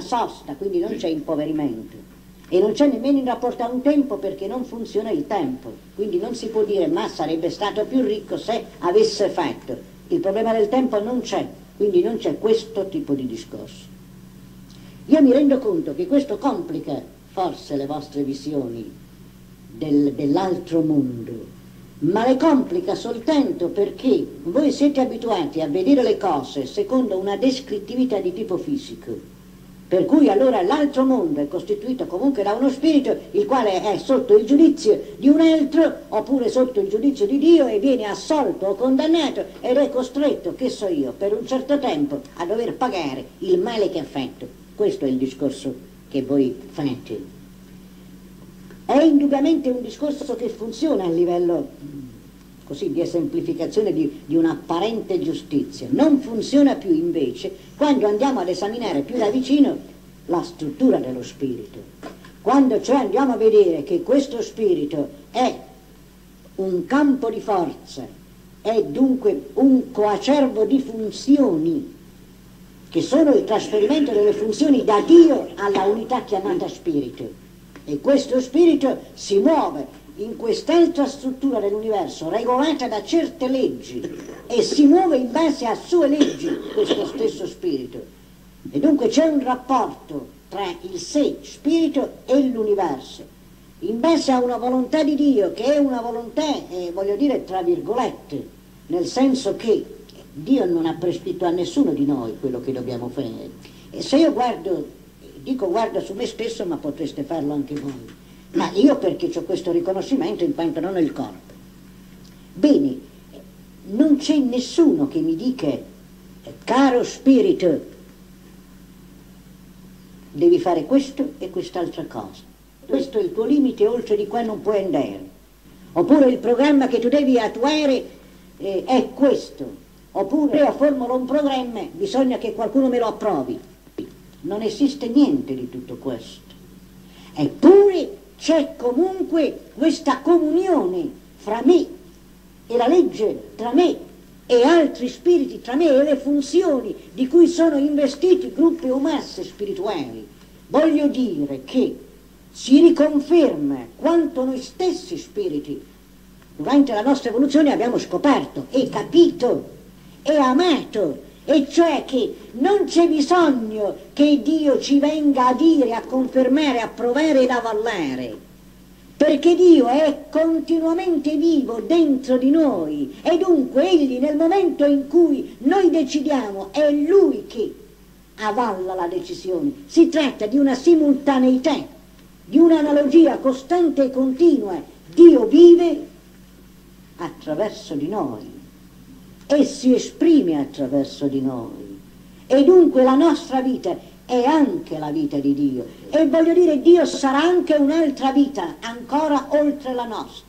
sosta, quindi non c'è impoverimento. E non c'è nemmeno in rapporto a un tempo perché non funziona il tempo. Quindi non si può dire ma sarebbe stato più ricco se avesse fatto. Il problema del tempo non c'è, quindi non c'è questo tipo di discorso. Io mi rendo conto che questo complica forse le vostre visioni del, dell'altro mondo, ma le complica soltanto perché voi siete abituati a vedere le cose secondo una descrittività di tipo fisico. Per cui allora l'altro mondo è costituito comunque da uno spirito il quale è sotto il giudizio di un altro oppure sotto il giudizio di Dio e viene assolto o condannato ed è costretto, che so io, per un certo tempo a dover pagare il male che ha fatto. Questo è il discorso che voi fate. È indubbiamente un discorso che funziona a livello così di esemplificazione di, di un'apparente giustizia. Non funziona più invece quando andiamo ad esaminare più da vicino la struttura dello spirito. Quando cioè andiamo a vedere che questo spirito è un campo di forza, è dunque un coacervo di funzioni che sono il trasferimento delle funzioni da Dio alla unità chiamata spirito e questo spirito si muove in quest'altra struttura dell'universo regolata da certe leggi e si muove in base a sue leggi questo stesso spirito. E dunque c'è un rapporto tra il sé, spirito e l'universo, in base a una volontà di Dio che è una volontà, eh, voglio dire, tra virgolette, nel senso che Dio non ha prescritto a nessuno di noi quello che dobbiamo fare. E se io guardo dico guarda su me stesso ma potreste farlo anche voi. Ma io perché ho questo riconoscimento in quanto non ho il corpo. Bene, non c'è nessuno che mi dica, caro spirito, devi fare questo e quest'altra cosa. Questo è il tuo limite, oltre di qua non puoi andare. Oppure il programma che tu devi attuare eh, è questo. Oppure io formulo un programma, bisogna che qualcuno me lo approvi. Non esiste niente di tutto questo. Eppure c'è comunque questa comunione fra me e la legge, tra me e altri spiriti, tra me e le funzioni di cui sono investiti gruppi o masse spirituali. Voglio dire che si riconferma quanto noi stessi spiriti durante la nostra evoluzione abbiamo scoperto e capito e amato e cioè che non c'è bisogno che Dio ci venga a dire, a confermare, a provare ed avallare, perché Dio è continuamente vivo dentro di noi e dunque Egli nel momento in cui noi decidiamo è Lui che avalla la decisione. Si tratta di una simultaneità, di un'analogia costante e continua. Dio vive attraverso di noi e si esprime attraverso di noi. E dunque la nostra vita è anche la vita di Dio. E voglio dire, Dio sarà anche un'altra vita, ancora oltre la nostra.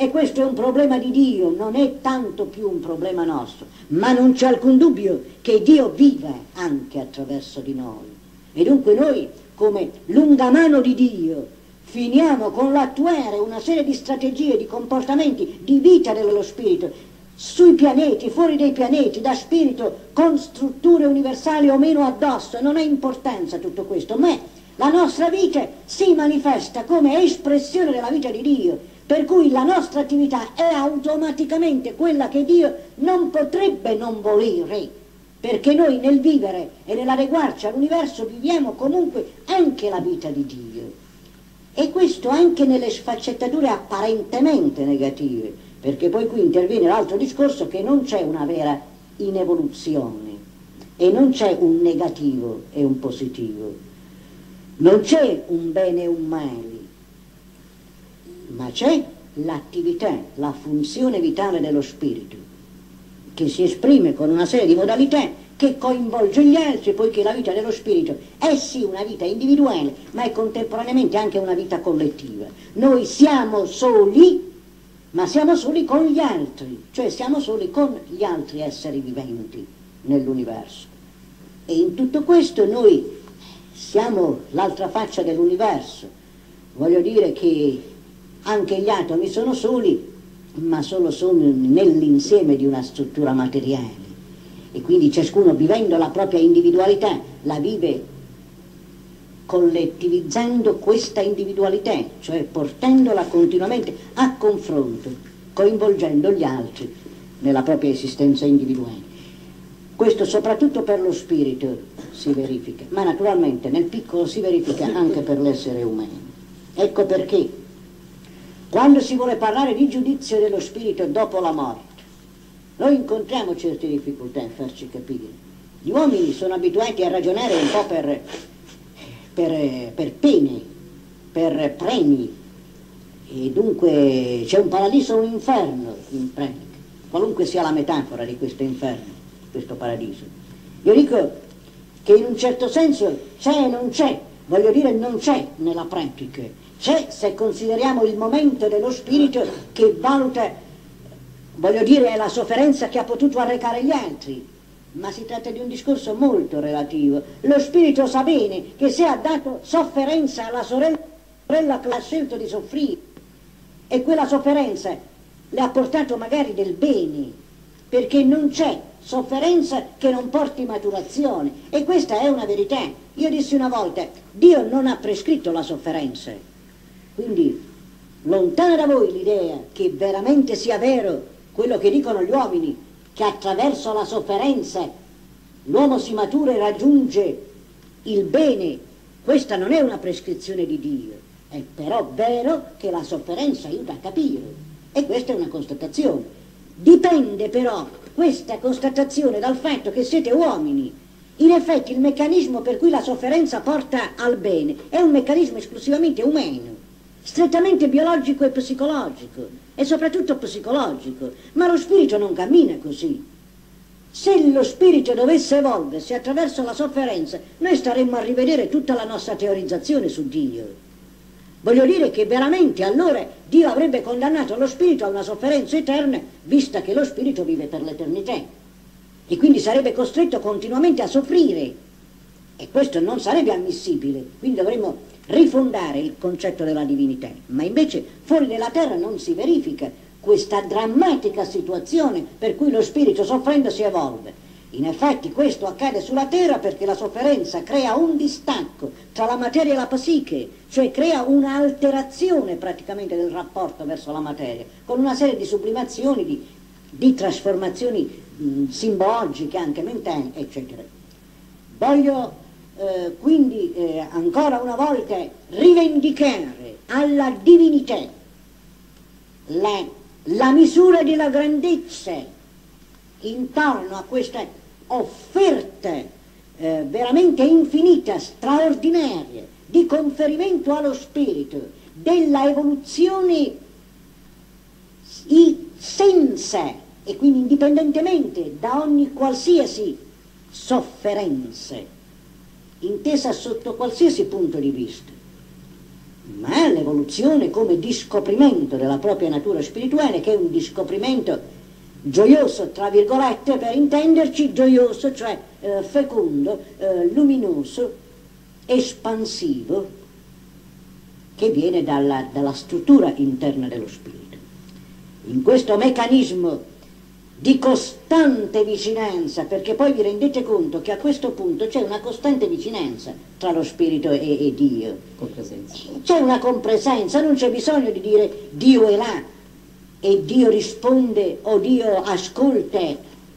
E questo è un problema di Dio, non è tanto più un problema nostro, ma non c'è alcun dubbio che Dio vive anche attraverso di noi. E dunque noi, come lunga mano di Dio, finiamo con l'attuare una serie di strategie, di comportamenti, di vita dello Spirito sui pianeti, fuori dai pianeti, da spirito, con strutture universali o meno addosso, non ha importanza tutto questo, ma la nostra vita si manifesta come espressione della vita di Dio, per cui la nostra attività è automaticamente quella che Dio non potrebbe non volere, perché noi nel vivere e nell'adeguarci all'universo viviamo comunque anche la vita di Dio. E questo anche nelle sfaccettature apparentemente negative perché poi qui interviene l'altro discorso che non c'è una vera inevoluzione e non c'è un negativo e un positivo, non c'è un bene e un male, ma c'è l'attività, la funzione vitale dello spirito, che si esprime con una serie di modalità che coinvolge gli altri, poiché la vita dello spirito è sì una vita individuale, ma è contemporaneamente anche una vita collettiva. Noi siamo soli ma siamo soli con gli altri, cioè siamo soli con gli altri esseri viventi nell'universo. E in tutto questo noi siamo l'altra faccia dell'universo. Voglio dire che anche gli atomi sono soli, ma solo sono nell'insieme di una struttura materiale. E quindi ciascuno vivendo la propria individualità la vive collettivizzando questa individualità, cioè portandola continuamente a confronto, coinvolgendo gli altri nella propria esistenza individuale. Questo soprattutto per lo spirito si verifica, ma naturalmente nel piccolo si verifica anche per l'essere umano. Ecco perché quando si vuole parlare di giudizio dello spirito dopo la morte, noi incontriamo certe difficoltà a farci capire. Gli uomini sono abituati a ragionare un po' per, per, per pene, per premi, e dunque c'è un paradiso o un inferno in pratica, qualunque sia la metafora di questo inferno, questo paradiso. Io dico che in un certo senso c'è e non c'è, voglio dire non c'è nella pratica, c'è se consideriamo il momento dello spirito che valuta, voglio dire, la sofferenza che ha potuto arrecare gli altri, ma si tratta di un discorso molto relativo. Lo spirito sa bene che se ha dato sofferenza alla sorella, sorella che ha scelto di soffrire, e quella sofferenza le ha portato magari del bene, perché non c'è sofferenza che non porti maturazione, e questa è una verità. Io dissi una volta, Dio non ha prescritto la sofferenza, quindi lontana da voi l'idea che veramente sia vero quello che dicono gli uomini, che attraverso la sofferenza l'uomo si matura e raggiunge il bene, questa non è una prescrizione di Dio, è però vero che la sofferenza aiuta a capire e questa è una constatazione. Dipende però questa constatazione dal fatto che siete uomini. In effetti il meccanismo per cui la sofferenza porta al bene è un meccanismo esclusivamente umano strettamente biologico e psicologico, e soprattutto psicologico, ma lo spirito non cammina così. Se lo spirito dovesse evolversi attraverso la sofferenza, noi staremmo a rivedere tutta la nostra teorizzazione su Dio. Voglio dire che veramente allora Dio avrebbe condannato lo spirito a una sofferenza eterna, vista che lo spirito vive per l'eternità. E quindi sarebbe costretto continuamente a soffrire. E questo non sarebbe ammissibile. Quindi dovremmo rifondare il concetto della divinità, ma invece fuori della terra non si verifica questa drammatica situazione per cui lo spirito soffrendo si evolve. In effetti questo accade sulla terra perché la sofferenza crea un distacco tra la materia e la psiche, cioè crea un'alterazione praticamente del rapporto verso la materia, con una serie di sublimazioni, di, di trasformazioni mh, simbologiche, anche mentali, eccetera. Voglio eh, quindi eh, ancora una volta rivendicare alla divinità la, la misura della grandezza intorno a questa offerta eh, veramente infinita, straordinaria, di conferimento allo spirito, della evoluzione senza e quindi indipendentemente da ogni qualsiasi sofferenza intesa sotto qualsiasi punto di vista, ma l'evoluzione come discoprimento della propria natura spirituale, che è un discoprimento gioioso, tra virgolette, per intenderci, gioioso, cioè eh, fecondo, eh, luminoso, espansivo, che viene dalla, dalla struttura interna dello spirito. In questo meccanismo di costante vicinanza, perché poi vi rendete conto che a questo punto c'è una costante vicinanza tra lo spirito e, e Dio. C'è una compresenza, non c'è bisogno di dire Dio è là e Dio risponde o Dio ascolta,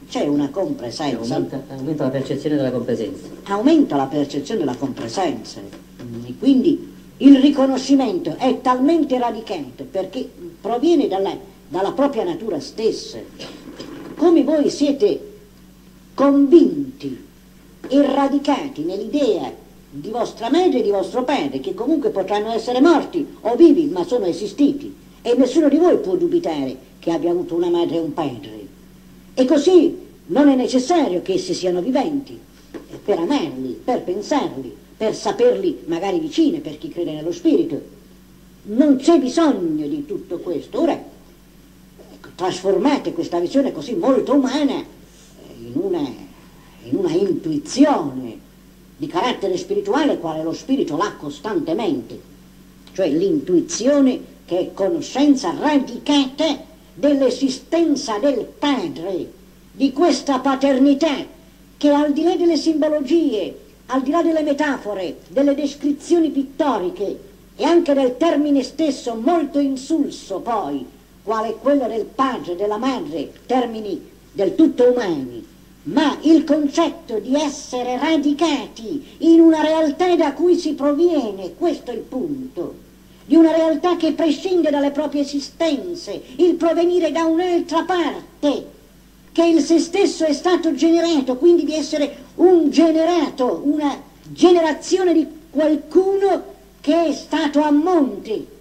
c'è una compresenza. Aumenta, aumenta, la percezione della compresenza. Aumenta la percezione della compresenza. E quindi il riconoscimento è talmente radicato perché proviene dalla, dalla propria natura stessa come voi siete convinti e radicati nell'idea di vostra madre e di vostro padre, che comunque potranno essere morti o vivi, ma sono esistiti, e nessuno di voi può dubitare che abbia avuto una madre e un padre. E così non è necessario che essi siano viventi, per amarli, per pensarli, per saperli magari vicine, per chi crede nello spirito. Non c'è bisogno di tutto questo. Ora, trasformate questa visione così molto umana eh, in una, in una intuizione di carattere spirituale quale lo spirito l'ha costantemente, cioè l'intuizione che è conoscenza radicata dell'esistenza del Padre, di questa paternità che al di là delle simbologie al di là delle metafore, delle descrizioni pittoriche e anche del termine stesso molto insulso poi, quale quello del padre, della madre, termini del tutto umani, ma il concetto di essere radicati in una realtà da cui si proviene, questo è il punto, di una realtà che prescinde dalle proprie esistenze, il provenire da un'altra parte, che il se stesso è stato generato, quindi di essere un generato, una generazione di qualcuno che è stato a monte.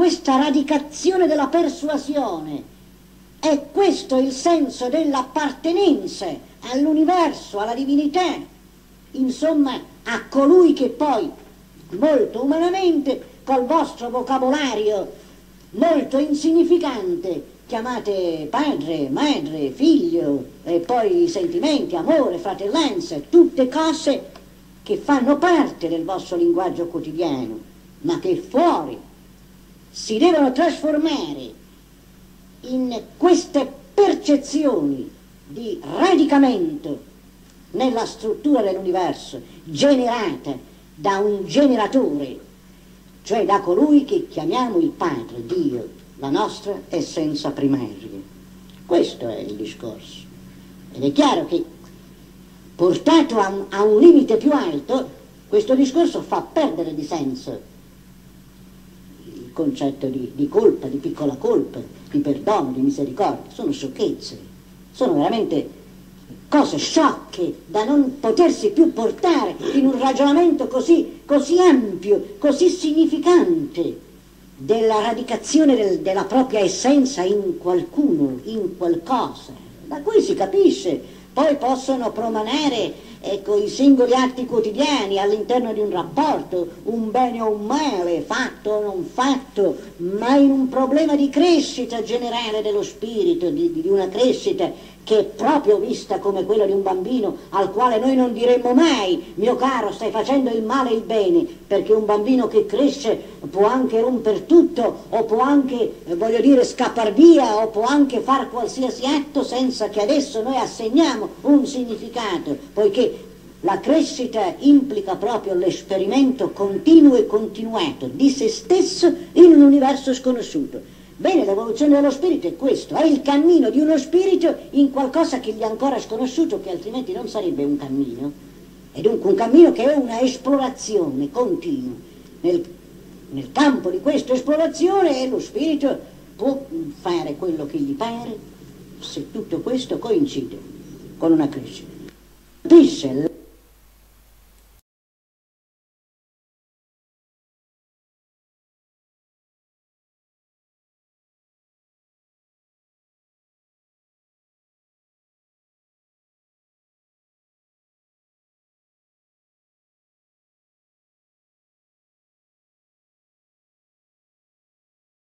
Questa radicazione della persuasione. È questo il senso dell'appartenenza all'universo, alla divinità, insomma a colui che poi molto umanamente col vostro vocabolario molto insignificante chiamate padre, madre, figlio, e poi sentimenti, amore, fratellanza, tutte cose che fanno parte del vostro linguaggio quotidiano, ma che fuori si devono trasformare in queste percezioni di radicamento nella struttura dell'universo, generata da un generatore, cioè da colui che chiamiamo il Padre, Dio, la nostra essenza primaria. Questo è il discorso. Ed è chiaro che portato a un, a un limite più alto, questo discorso fa perdere di senso concetto di, di, colpa, di piccola colpa, di perdono, di misericordia. Sono sciocchezze, sono veramente cose sciocche da non potersi più portare in un ragionamento così, così ampio, così significante della radicazione del, della propria essenza in qualcuno, in qualcosa. Da cui si capisce, poi possono promanere ecco, i singoli atti quotidiani all'interno di un rapporto, un bene o un male, fatto o non fatto, ma in un problema di crescita generale dello spirito, di, di una crescita che è proprio vista come quella di un bambino al quale noi non diremmo mai, mio caro, stai facendo il male e il bene, perché un bambino che cresce può anche romper tutto, o può anche, eh, voglio dire, scappar via, o può anche fare qualsiasi atto senza che adesso noi assegniamo un significato, poiché la crescita implica proprio l'esperimento continuo e continuato di se stesso in un universo sconosciuto. Bene, l'evoluzione dello spirito è questo, è il cammino di uno spirito in qualcosa che gli è ancora sconosciuto, che altrimenti non sarebbe un cammino. È dunque un cammino che è una esplorazione continua. Nel, nel campo di questa esplorazione lo spirito può fare quello che gli pare se tutto questo coincide con una crescita. Capisce